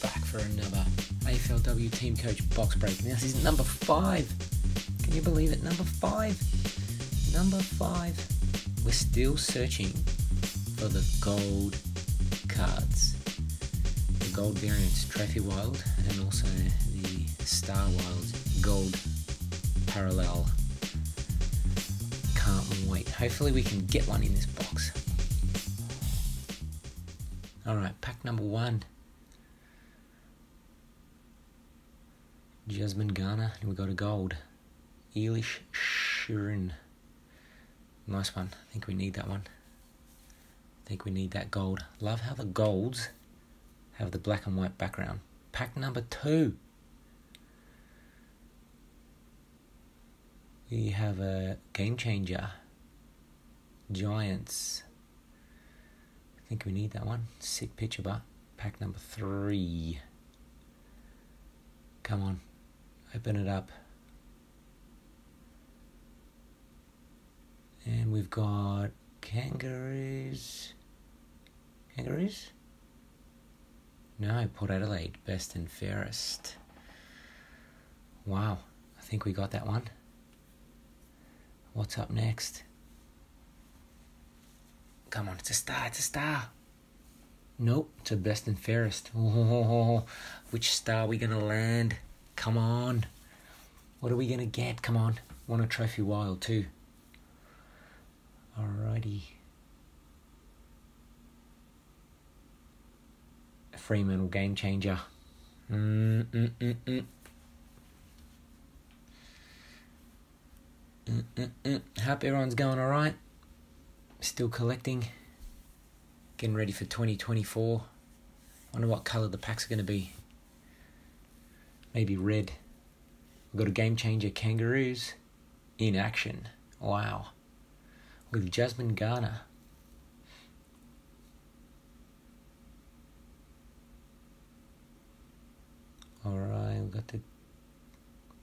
back for another AFLW Teamcoach box break. Now this is number five. Can you believe it? Number five. Number five. We're still searching for the gold cards. The gold variants, Trophy Wild, and also the Star Wild gold parallel. Can't wait. Hopefully we can get one in this box. Alright, pack number one. Jasmine Garner, and we got a gold. Eilish Sheerin. Nice one. I think we need that one. I think we need that gold. Love how the golds have the black and white background. Pack number two. You have a game changer. Giants. I think we need that one. Sick picture, but pack number three. Come on, open it up. And we've got kangaroos. Kangaroos? No, Port Adelaide, best and fairest. Wow, I think we got that one. What's up next? Come on, it's a star, it's a star. Nope, it's a best and fairest. Oh, which star are we gonna land? Come on. What are we gonna get? Come on. Want a trophy wild too. Alrighty. Fremantle game changer. Mm, mm, mm, mm. Mm, mm, mm. Hope everyone's going alright. Still collecting. Getting ready for 2024. Wonder what colour the packs are going to be. Maybe red. We've got a game changer kangaroos in action. Wow. With Jasmine Garner. Alright, we've got the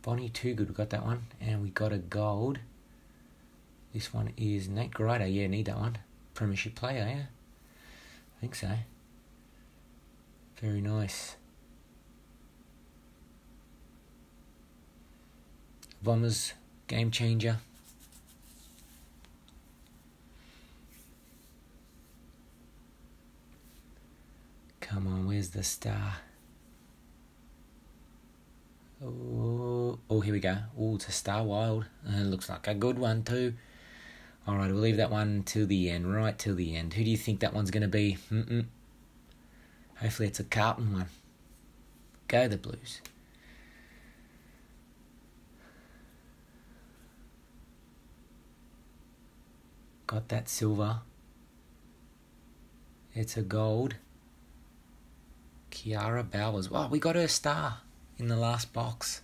Bonnie Toogood, we got that one. And we got a gold. This one is Nat Grider. Yeah, need that one. Premiership player, yeah? I think so. Very nice. Bombers, game changer. Come on, where's the star? Oh, oh, here we go. Oh, it's a Star Wild. Uh, looks like a good one too. All right, we'll leave that one till the end, right till the end. Who do you think that one's going to be? Mm-mm. Hopefully, it's a Carlton one. Go the Blues. Got that silver. It's a gold. Kiara Bowers. Wow, we got her star in the last box.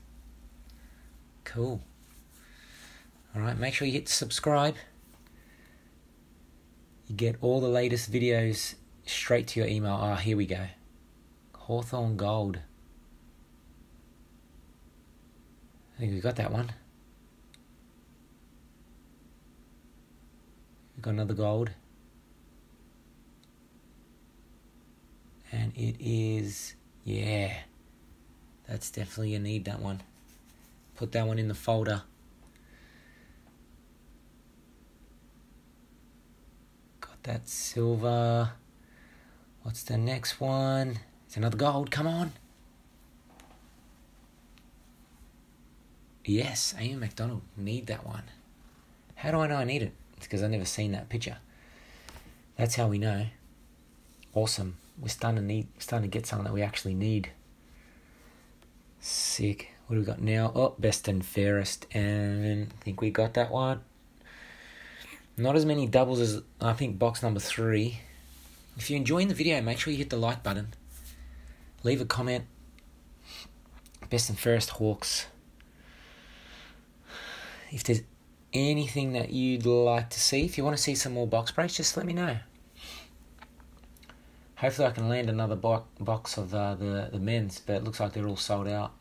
Cool. Alright, make sure you hit subscribe. You get all the latest videos straight to your email. Ah, here we go. Hawthorn Gold. I think we got that one. Got another gold. And it is, yeah. That's definitely a need, that one. Put that one in the folder. Got that silver. What's the next one? It's another gold. Come on. Yes, Ian McDonald. Need that one. How do I know I need it? Because I've never seen that picture. That's how we know. Awesome. We're starting to need, starting to get something that we actually need. Sick. What do we got now? Oh, best and fairest, and I think we got that one. Not as many doubles as I think box number three. If you're enjoying the video, make sure you hit the like button. Leave a comment. Best and fairest Hawks. If there's anything that you'd like to see, if you want to see some more box breaks, just let me know. Hopefully, I can land another bo- box of uh, the the men's, but it looks like they're all sold out.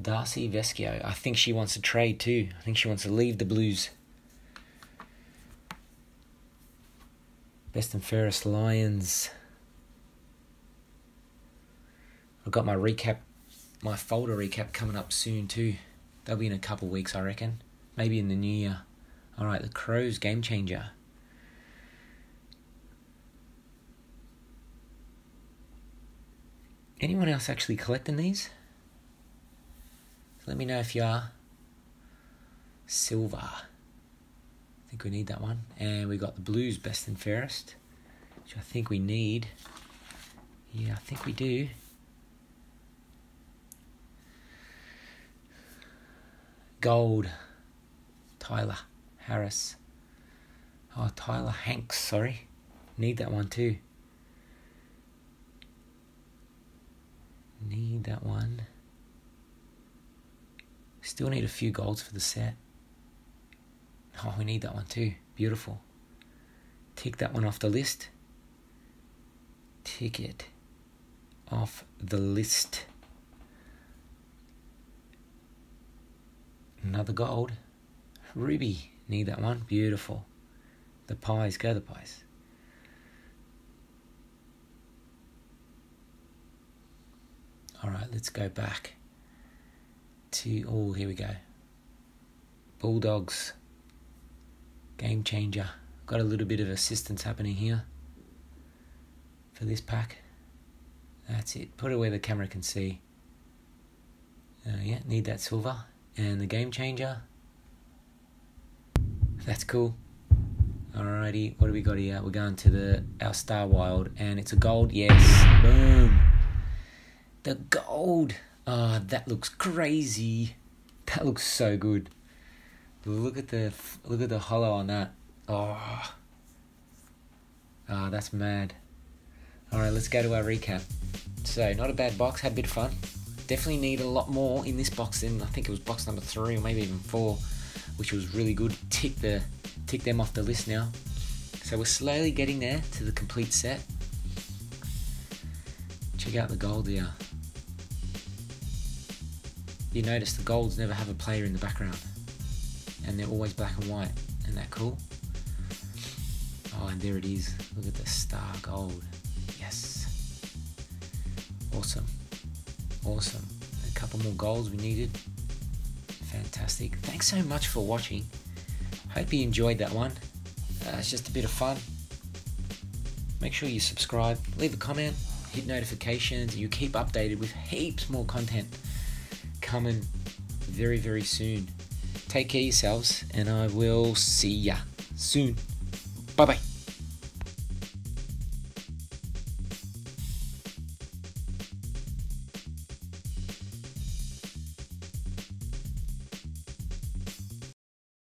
Darcy Vescio, I think she wants to trade too. I think she wants to leave the Blues. Best and fairest Lions. I've got my recap, my folder recap coming up soon too. That'll be in a couple weeks, I reckon. Maybe in the new year. All right, the Crows game changer. Anyone else actually collecting these? Let me know if you are. Silver. I think we need that one. And we got the Blues best and fairest, which I think we need. Yeah, I think we do. Gold. Tyler Harris. Oh, Tyla Hanks, sorry. Need that one too. Need that one. Still need a few golds for the set. Oh, we need that one too. Beautiful. Tick that one off the list. Tick it off the list. Another gold. Ruby. Need that one. Beautiful. The pies. Go the pies. All right, let's go back to. Oh, here we go. Bulldogs. Game changer. Got a little bit of assistance happening here for this pack. That's it. Put it where the camera can see. Uh, yeah, need that silver. And the game changer. That's cool. Alrighty, what do we got here? We're going to the our Star Wild, and it's a gold. Yes, boom. The gold. Ah, oh, that looks crazy. That looks so good. Look at the look at the holo on that. Oh, ah, oh, that's mad. All right, let's go to our recap. So, not a bad box. Had a bit of fun. Definitely need a lot more in this box than I think it was box number three or maybe even four, which was really good. Tick the tick them off the list now. So we're slowly getting there to the complete set. Check out the gold here you notice the golds never have a player in the background and they're always black and white. Isn't that cool? Oh, and there it is. Look at the star gold. Yes. Awesome. Awesome. A couple more golds we needed. Fantastic. Thanks so much for watching. Hope you enjoyed that one. Uh, it's just a bit of fun. Make sure you subscribe, leave a comment, hit notifications, you keep updated with heaps more content coming very, very soon. Take care yourselves, and I will see ya soon. Bye bye.